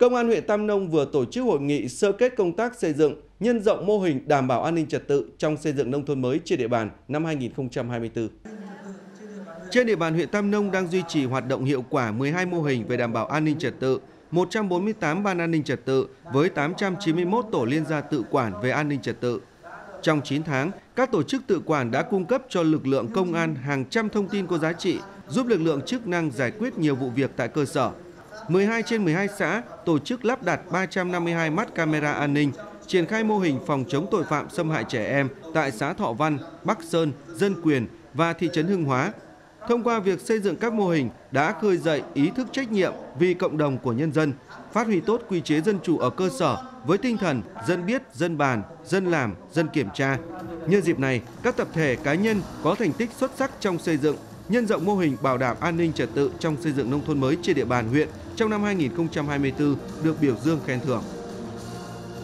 Công an huyện Tam Nông vừa tổ chức hội nghị sơ kết công tác xây dựng, nhân rộng mô hình đảm bảo an ninh trật tự trong xây dựng nông thôn mới trên địa bàn năm 2024. Trên địa bàn huyện Tam Nông đang duy trì hoạt động hiệu quả 12 mô hình về đảm bảo an ninh trật tự, 148 ban an ninh trật tự với 891 tổ liên gia tự quản về an ninh trật tự. Trong 9 tháng, các tổ chức tự quản đã cung cấp cho lực lượng công an hàng trăm thông tin có giá trị, giúp lực lượng chức năng giải quyết nhiều vụ việc tại cơ sở. 12 trên 12 xã tổ chức lắp đặt 352 mắt camera an ninh, triển khai mô hình phòng chống tội phạm xâm hại trẻ em tại xã Thọ Văn, Bắc Sơn, Dân Quyền và thị trấn Hưng Hóa. Thông qua việc xây dựng các mô hình đã khơi dậy ý thức trách nhiệm vì cộng đồng của nhân dân, phát huy tốt quy chế dân chủ ở cơ sở với tinh thần dân biết, dân bàn, dân làm, dân kiểm tra. Nhân dịp này, các tập thể cá nhân có thành tích xuất sắc trong xây dựng, nhân rộng mô hình bảo đảm an ninh trật tự trong xây dựng nông thôn mới trên địa bàn huyện trong năm 2024 được biểu dương khen thưởng.